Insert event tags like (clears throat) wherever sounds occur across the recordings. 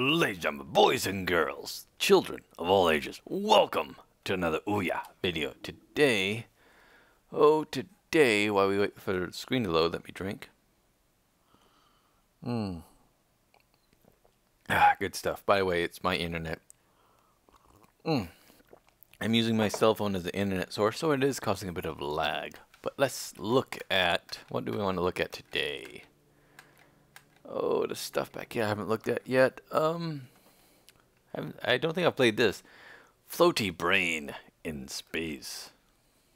Ladies and boys and girls, children of all ages, welcome to another Ouya video. Today, oh, today, while we wait for the screen to load, let me drink. Mmm. Ah, good stuff. By the way, it's my internet. Mm. I'm using my cell phone as the internet source, so it is causing a bit of lag. But let's look at, what do we want to look at today? Oh, the stuff back here I haven't looked at yet. Um, I, I don't think I've played this. Floaty Brain in Space.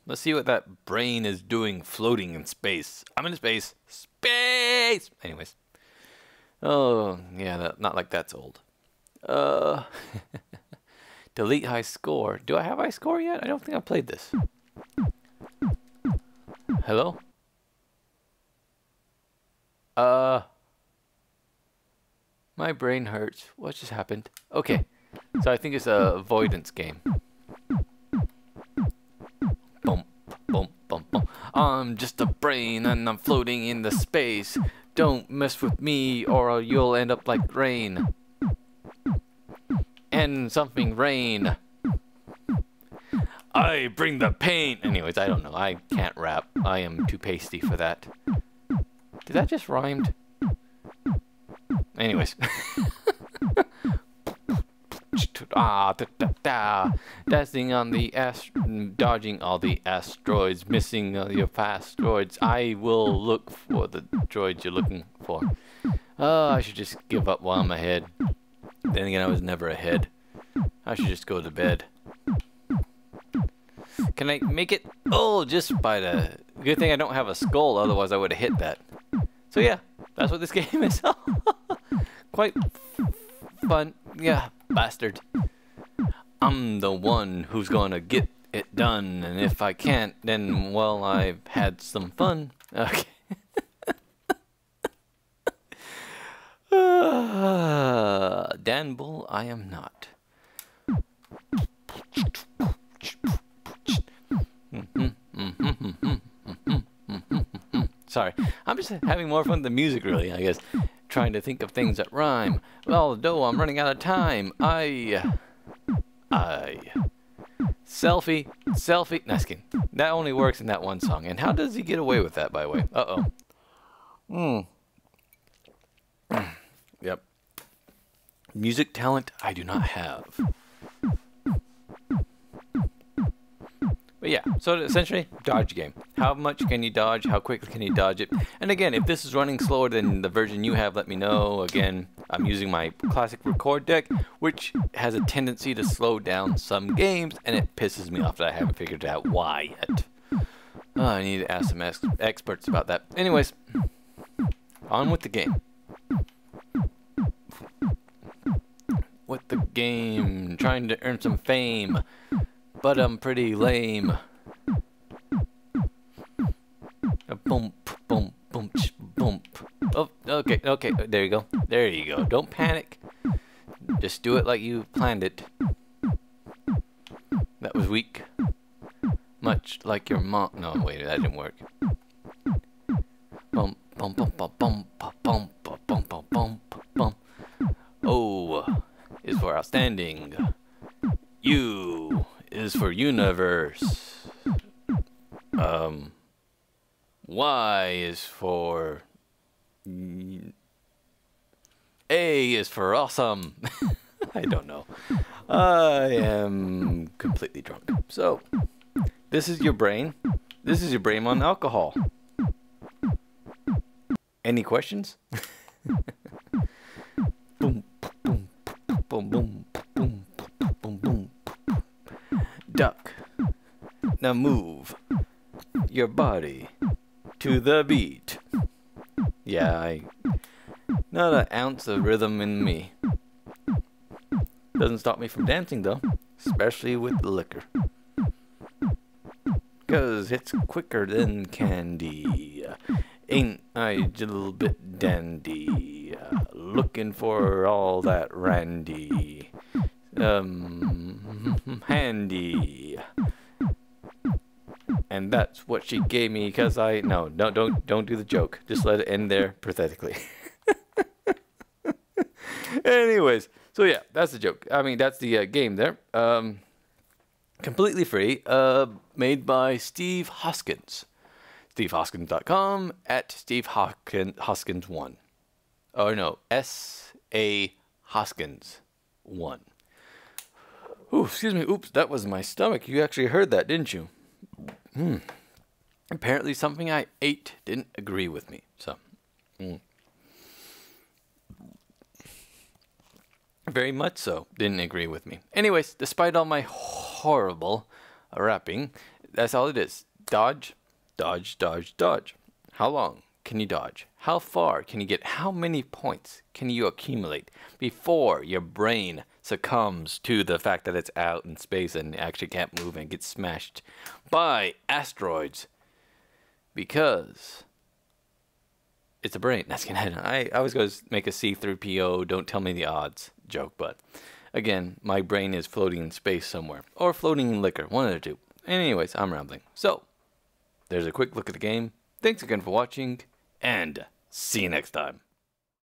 Let's see what that brain is doing floating in space. I'm in space. Space! Anyways. Oh, yeah, that, not like that's old. Uh, (laughs) delete high score. Do I have high score yet? I don't think I've played this. Hello? Uh, my brain hurts. What just happened? Okay, oh. so I think it's a avoidance game. I'm just a brain and I'm floating in the space. Don't mess with me or you'll end up like rain. And something rain. I bring the pain. Anyways, I don't know. I can't rap. I am too pasty for that. Did that just rhymed? Anyways. ah, da, da, da. Dancing on the dodging all the asteroids, missing all your asteroids. I will look for the droids you're looking for. Oh, I should just give up while I'm ahead. Then again, I was never ahead. I should just go to bed. Can I make it? Oh, just by the... Good thing I don't have a skull, otherwise I would have hit that. So yeah, that's what this (laughs) game is. Quite fun. Yeah, bastard. I'm the one who's gonna get it done, and if I can't, then, well, I've had some fun. Okay. (laughs) Dan Bull, I am not. Sorry, I'm just having more fun with the music, really, I guess. Trying to think of things that rhyme. Well, though I'm running out of time, I... I... Selfie, selfie... Nice skin. That only works in that one song. And how does he get away with that, by the way? Uh-oh. Hmm. (clears throat) yep. Music talent I do not have. But yeah, so essentially, dodge game. How much can you dodge? How quickly can you dodge it? And again, if this is running slower than the version you have, let me know. Again, I'm using my classic record deck, which has a tendency to slow down some games, and it pisses me off that I haven't figured out why yet. Oh, I need to ask some ex experts about that. Anyways, on with the game. With the game, trying to earn some fame but I'm pretty lame. Bump, bump, bump, bump. Oh, okay, okay, there you go. There you go. Don't panic. Just do it like you planned it. That was weak. Much like your mom. No, wait, that didn't work. Bump, bump, bump, bump, bump, bump, bump, bump, bump, bump. Oh, is for outstanding. You is for universe. Um, Y is for. A is for awesome. (laughs) I don't know. I am completely drunk. So, this is your brain. This is your brain on alcohol. Any questions? boom, boom, boom, boom, boom, boom, boom duck. Now move your body to the beat. Yeah, I. Not an ounce of rhythm in me. Doesn't stop me from dancing though, especially with the liquor. Cause it's quicker than candy. Ain't I a little bit dandy? looking for all that randy. Um, handy. And that's what she gave me because I no no don't don't do the joke. Just let it end there pathetically. (laughs) Anyways, so yeah, that's the joke. I mean, that's the uh, game there. Um, completely free. Uh, made by Steve Hoskins. SteveHoskins.com at Steve Hoskins, Hoskins1. Oh no, S A Hoskins 1. Ooh, excuse me. Oops, that was my stomach. You actually heard that, didn't you? Hmm. Apparently, something I ate didn't agree with me. So, mm. very much so didn't agree with me. Anyways, despite all my horrible rapping, that's all it is. Dodge, dodge, dodge, dodge. How long can you dodge? How far can you get? How many points can you accumulate before your brain succumbs to the fact that it's out in space and actually can't move and gets smashed by asteroids? Because it's a brain. That's (laughs) gonna. I, I was going make a C-3PO, don't tell me the odds joke, but again, my brain is floating in space somewhere. Or floating in liquor, one of the two. Anyways, I'm rambling. So, there's a quick look at the game. Thanks again for watching, and see you next time.